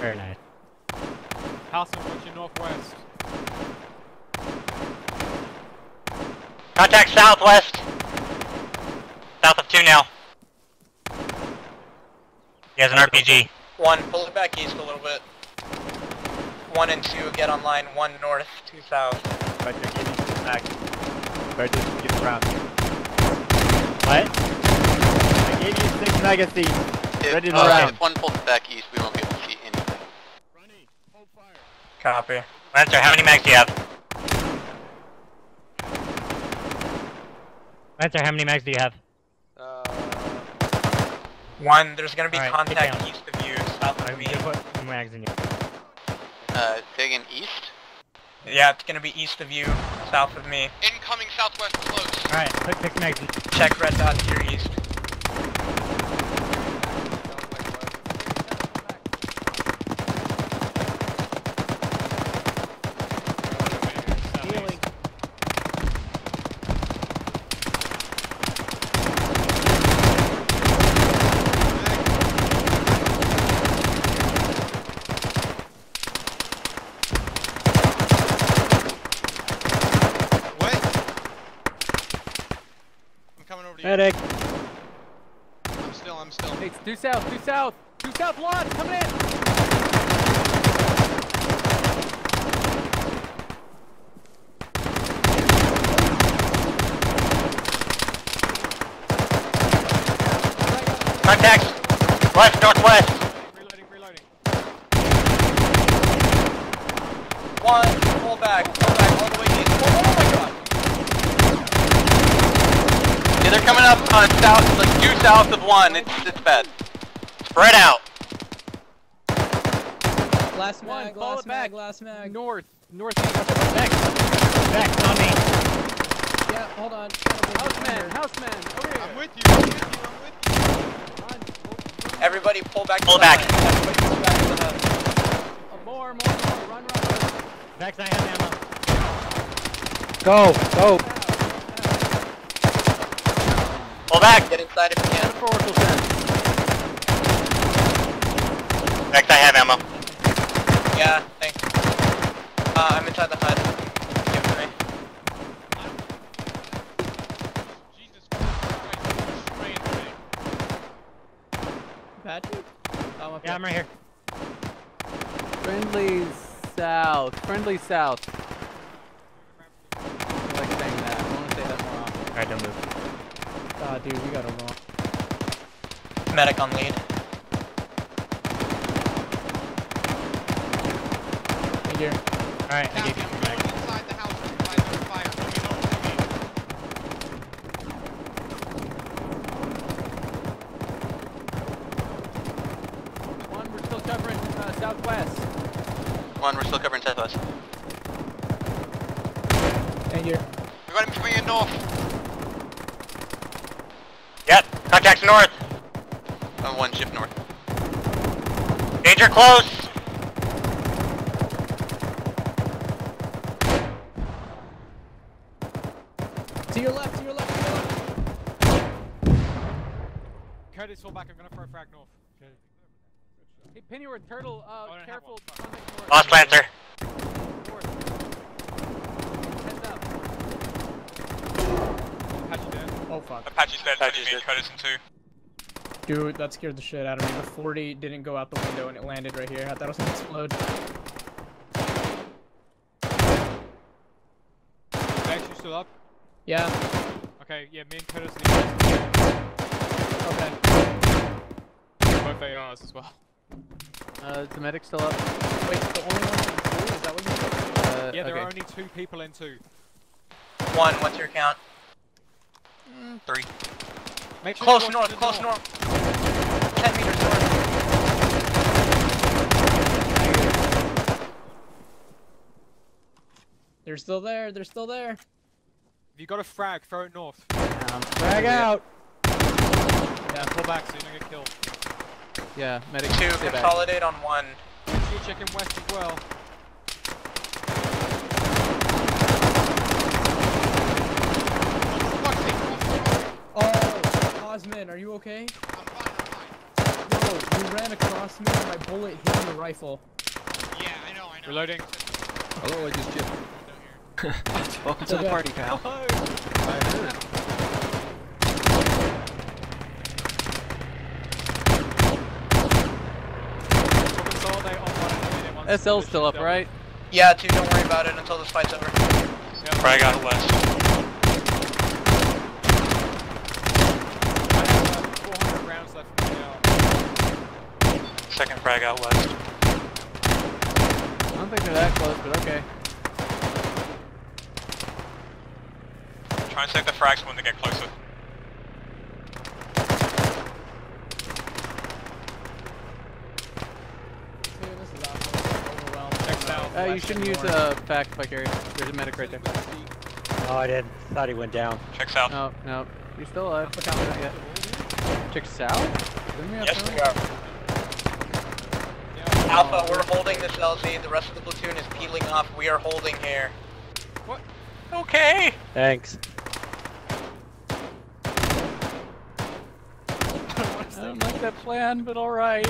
Very nice. Halson, what's your northwest? Contact southwest. South of two now. He has an RPG. One, pull it back east a little bit. One and two, get online. One north, two south. Right there, give me some back. Right there, get around. What? I gave you six magazines. If, Ready to uh, round. if one pulls it back east, we won't be able to see anything. Copy. Lancer, how many mags do you have? Lancer, how many mags do you have? One, there's gonna be Alright, get contact east of you, south of I'm me. put mags in you. Uh, taking east? Yeah, it's gonna be east of you, south of me. Incoming southwest close. Alright, put six mags. Check red dot to your east. Healing. What? I'm coming over to you. Medic. I'm still, I'm still. Hey, it's due south, due south, due south, launch, coming in! West, northwest. Reloading, reloading. One, pull back, pull back all the way east. Oh, oh my god! Yeah, they're coming up on south, like due south of one. It's it's bad. Spread out. Last One, mag, fall last mag, back. last mag. North, northeast. Back, back, on me. Yeah, hold on. Houseman, houseman, over here. I'm with you. I'm with you. I'm with you. Everybody pull back Pull back. house. Everybody pull back to the house. Oh, more, more, more. Run, run, run. Vex, I have ammo. Go, go. Pull back. Get inside if you can. Metaphorical sense. Vex, I have ammo. Yeah, thanks. Uh, I'm inside the hut. Give it to me. Jesus Christ. Spraying thing. Patrick? Oh. Yeah, I'm right here. Friendly south. Friendly south. I like saying that. I want to say that more often. Alright, don't move. Ah, dude, we gotta roll. Medic on lead. Right here. Alright, I Kathy, gave you I'm some going back. the house and fight under fire. Let me know what you need. One, we're still covering uh, southwest. One, we're still covering southwest. And here. We got him coming in north. Yep. Contacts north. Uh, one ship north. Danger close. To your left, to your left, to your left. Curtis, fall back. I'm gonna throw a frag north. Hey, Pennyworth, Turtle, uh, careful. contact north. Lost Lancer. North. Heads up. Apache dead. Oh, fuck. Apache's dead, Apache's me and dead. Curtis in two. Dude, that scared the shit out of me. The 40 didn't go out the window and it landed right here. I thought it was gonna explode. Vex, you still up? Yeah. Okay, yeah, me and Curtis need Okay. both ARs as well. Uh, is the medic still up? Wait, the only one from two? Is that what you said? Uh, Yeah, there okay. are only two people in two. One, what's your count? Three. Make sure Close north, close north. 10 meters north. They're still there. They're still there. If you got a frag, throw it north. Um, Frag out. Yeah, pull back so you don't get killed. Yeah, medic. Two, stay back. consolidate on one. Make sure you check in west as well. Osman, are you okay? I'm fine, I'm fine. Bro, you ran across me and my bullet hit your rifle. Yeah, I know, I know. Reloading. Hello, I just Jim. It's Welcome to the okay. party, pal. Hello. I heard. We'll consolidate on one in a minute once SL's still up, right? Yeah, two, don't worry about it until this fight's over. Yep. Frag out west. I have uh, 400 rounds left from the AR. Second frag out west. I don't think they're that close, but okay. Try and save the frags when they get closer. Dude, this is awful. Overwhelmed. Check south. Uh, you shouldn't and use north. uh, FAK vicarious. There's a medic right there. Oh, I didn't. Thought he went down. Check south. No, no. You're still alive. Look out not yet. Check south? Didn't we have Yes, we are. Alpha, we're holding this LZ. The rest of the platoon is peeling off. We are holding here. What? Okay. Thanks. I don't like that plan, but alright.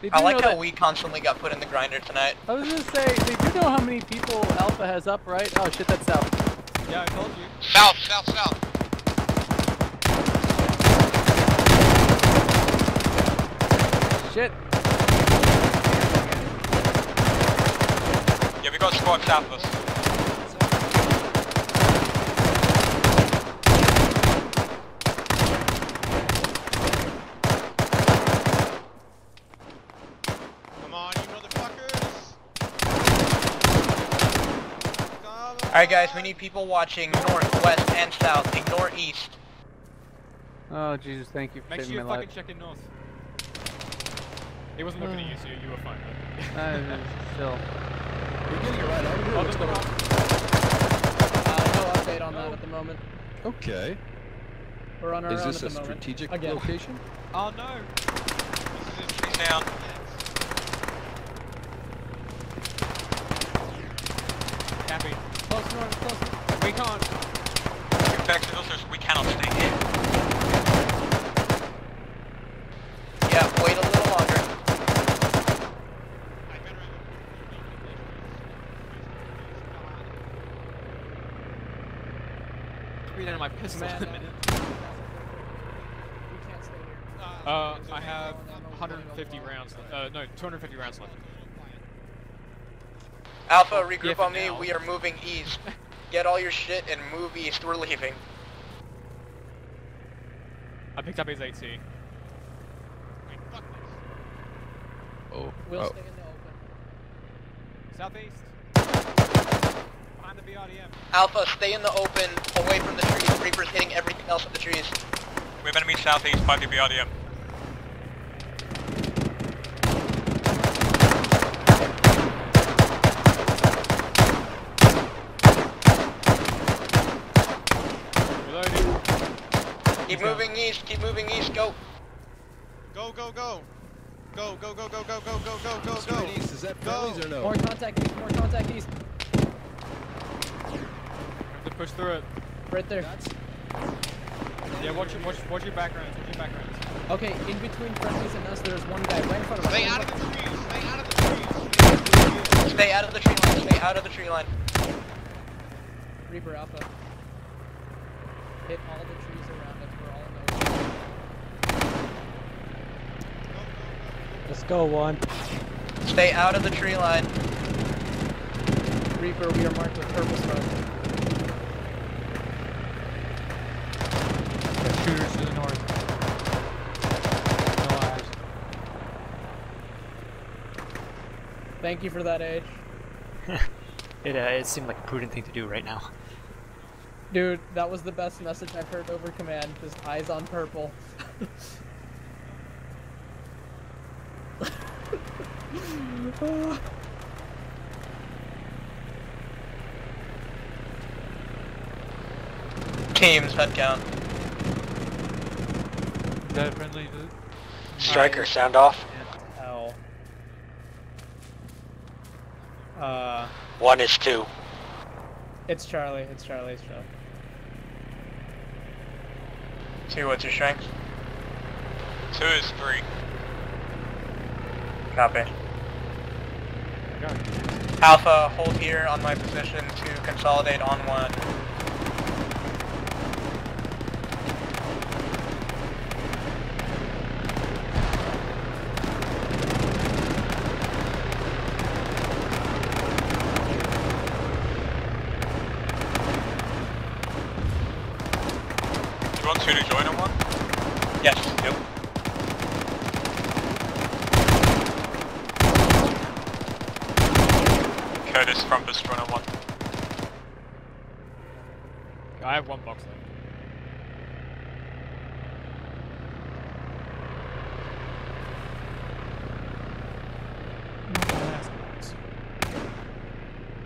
They I like know how that- we constantly got put in the grinder tonight. I was gonna say, they do know how many people Alpha has up, right? Oh shit, that's south. Yeah, I told you. South, south, south. Shit. Yeah, we got squad south of us. Alright guys, we need people watching north, west, and south. Ignore east. Oh Jesus, thank you for Make saving sure you fucking check checking north. He wasn't looking at you, so you were fine. Right? I mean, still. You're getting it right. What's going on? Uh, no update on that at the moment. Okay. We're on our Is own this at a moment. strategic Again. location? Oh no! He's down. Cappy. Close north, close. We can't. Get back to the. We cannot stay here. Yeah, wait a little longer. Read out of my pistol Man, uh. We can't stay here. Uh, I have 150 rounds. Uh, no, 250 rounds left. Alpha, regroup for on me. now. We are moving east. Get all your shit and move east. We're leaving. I picked up his AT. Oh. We'll oh. stay in the open. Southeast. Behind the BRDM. Alpha, stay in the open, away from the trees. Reaper's hitting everything else in the trees. We have enemy southeast by the BRDM. Reloading. Keep moving east. Keep moving east. Go. Go, go, go. Go, go, go, go, go, go, go, go, go, Straight go. east, is that friendlies or no? More contact east, more contact east. Have to push through it. Right there. Yeah, watch your watch watch your backgrounds. Watch your backgrounds. Okay, in between friendlies and us, there's one guy right in front of us. Stay out of the trees. Stay out of the trees. Stay out of the tree line. Stay out of the tree line. Reaper Alpha. Hit all the trees around us. We're all in the open. Let's go, one. Stay out of the tree line. Reaper, we are marked with purple smoke. There's shooters to the north. No eyes. Thank you for that, Age. It, uh, it seemed like a prudent thing to do right now. Dude, that was the best message I've heard over command. Just eyes on purple. Teams, head count. Is that a friendly? dude? Striker, sound off. L. Uh, One is two. it's Charlie. It's Charlie. It's Charlie. Two, what's your strength? Two is three. Copy. Alpha, hold here on my position to consolidate on one. Do you want two to join on one? Yes. Yep. Curtis from us join on one. I have one box left.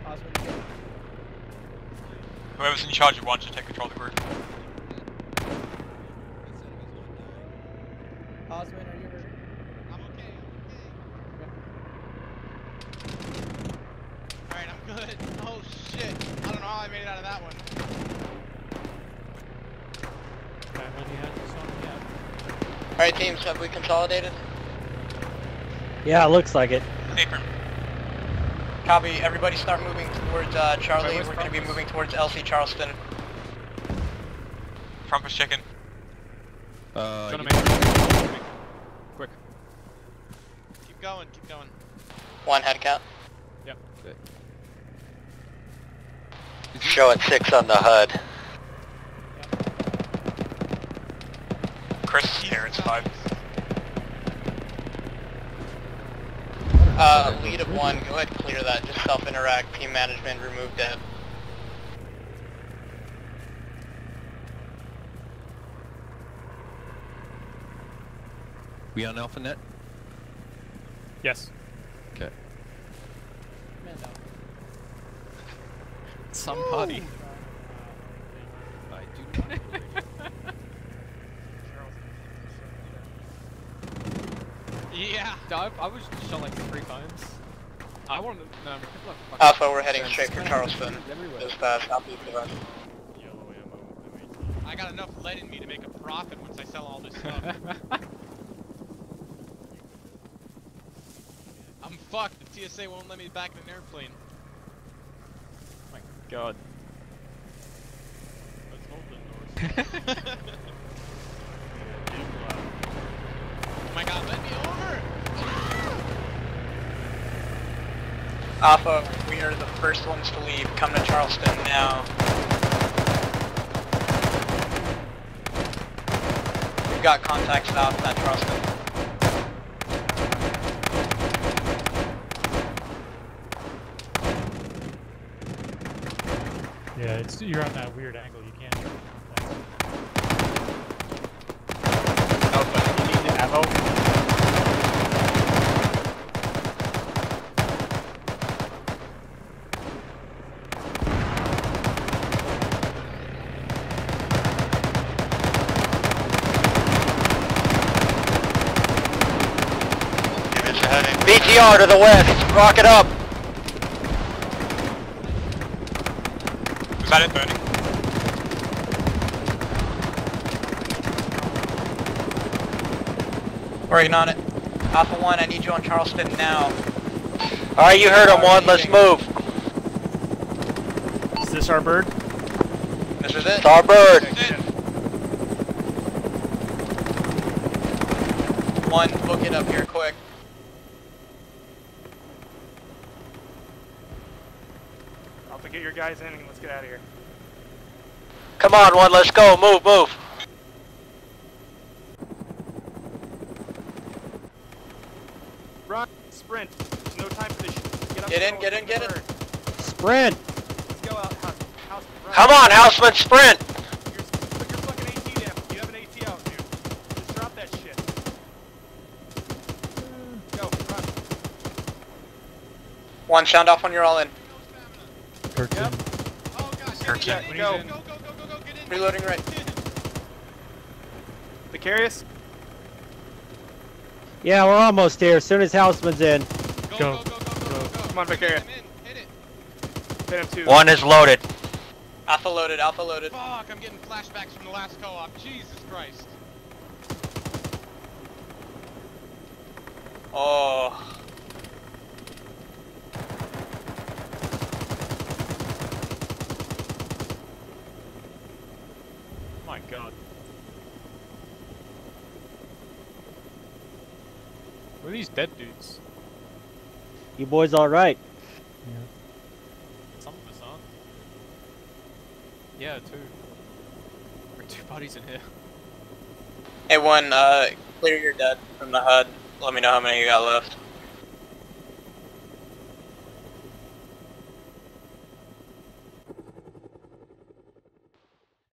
Osmond, you good? Whoever's in charge of one should take control of the group. Osmond, are you hurt? I'm okay. Alright, I'm good. Oh shit. I don't know how I made it out of that one. Alright teams, have we consolidated? Yeah, it looks like it. Apron. Copy, everybody start moving towards uh, Charlie. where's We're going to be moving towards LZ Charleston. Trumpus chicken. Uh, Trying to you- make quick. Keep going, keep going. One head count. Yep. Showing six on the HUD. Chris here, it's five. Uh, lead of one, go ahead clear that. Just self-interact, team management, remove dead. We on AlphaNet? Yes. Okay. Somebody. I do not Yeah. I, I was shot like three times. I wanted to. No, people are Alpha, we're heading straight for Charleston. Just uh, southeast of us. I got enough lead in me to make a profit once I sell all this stuff. I'm fucked. The TSA won't let me back in an airplane. Oh my god. Oh my god, let me over! Alpha, we are the first ones to leave. Come to Charleston now. We've got contacts south at Charleston. Yeah, it's you're on that weird angle. You can't. Alpha, you need ammo. Units are heading. To the west. Rock it up. Is that it burning? Working on it. Alpha 1, I need you on Charleston now. Alright, you heard him, one. Let's move. Is this our bird? This is it? It's our bird. One, book it up here quick. Alpha, get your guys in and let's get out of here. Come on, one. Let's go. Move, move. Run, sprint. There's no time for this shit. Get, up Get in, get in, get in. Sprint! Let's go out, house, house, run. Come on, Houseman, sprint. Put your fucking AT down. You have an AT out, dude. Just drop that shit. Go, run. One, sound off when you're all in. Kirkton. Yeah, oh, go. Reloading right. Vicarious? Yeah, we're almost here. As soon as Houseman's in. Go. Come on, Vicarious. Hit him too. One is loaded. Alpha loaded, alpha loaded. Fuck, I'm getting flashbacks from the last co-op. Jesus Christ. Oh. My god. What are these dead dudes? You boys all right? Some of us aren't. Yeah, two. There are two bodies in here. Hey, one, uh, clear your dead from the HUD. Let me know how many you got left.